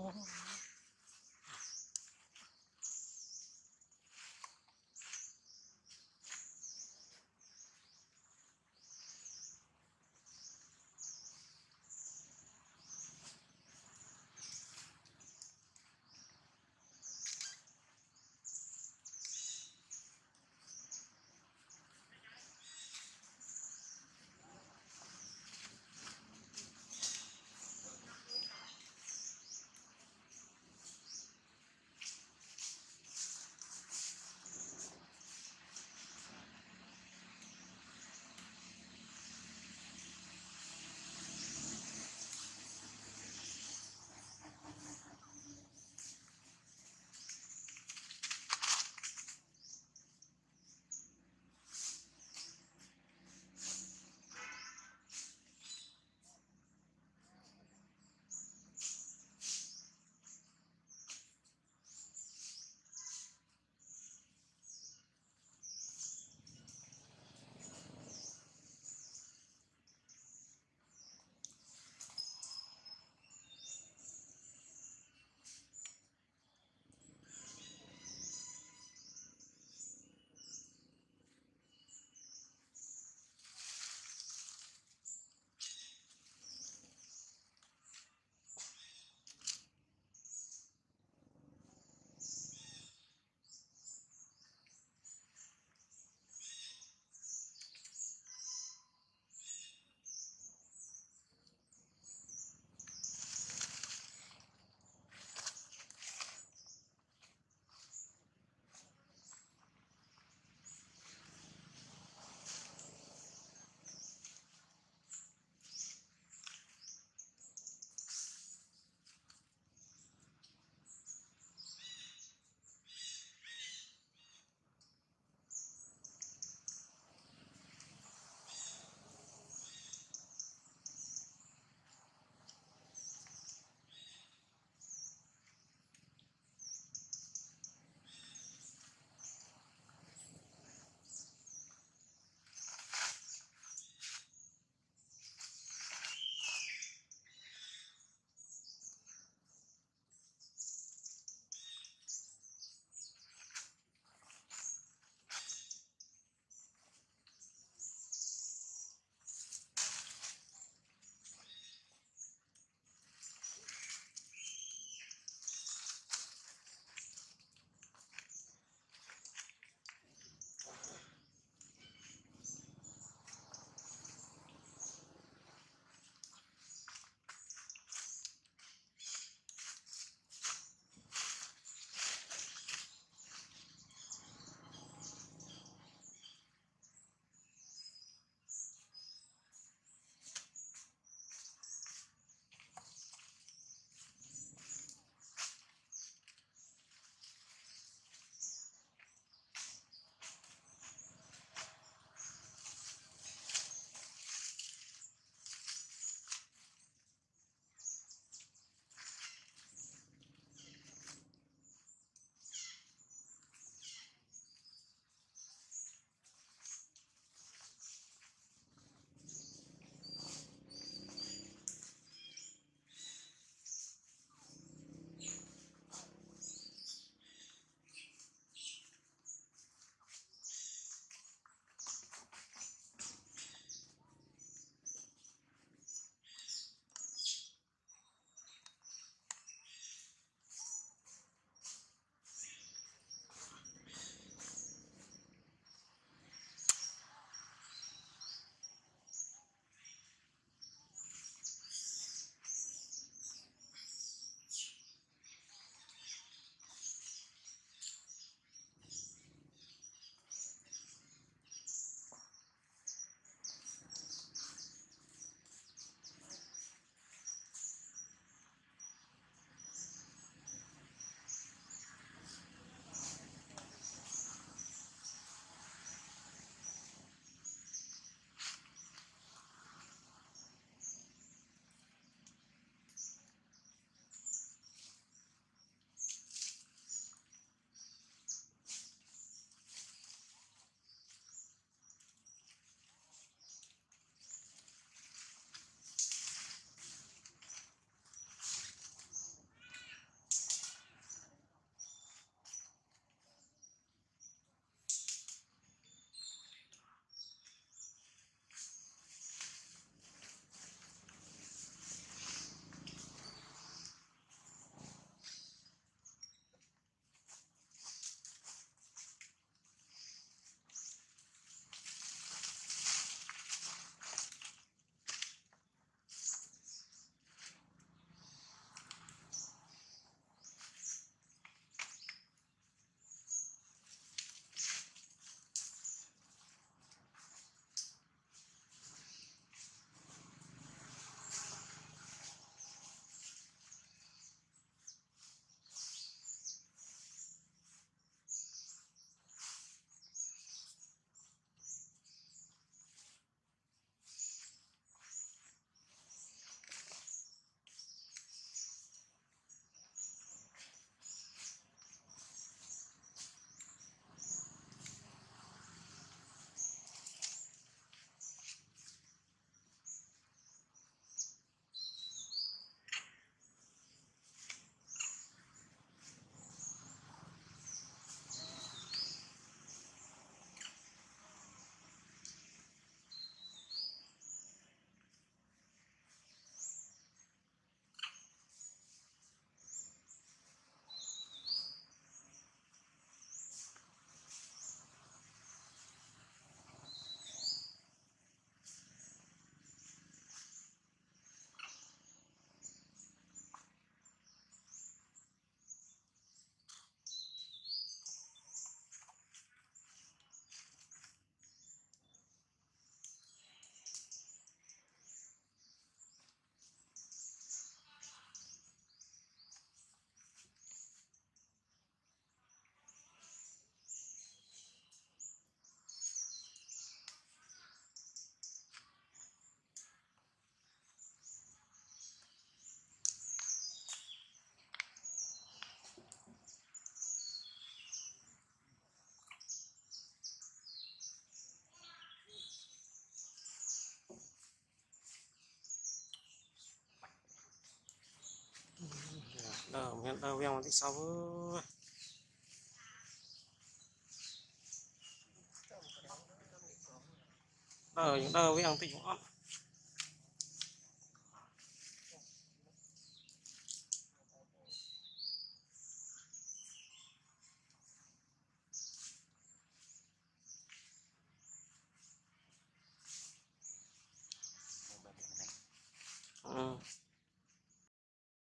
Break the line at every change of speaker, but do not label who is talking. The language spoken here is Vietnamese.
Oh. Đâu đầu vào tí sao đời những đâu với ờ, ăn tí ngon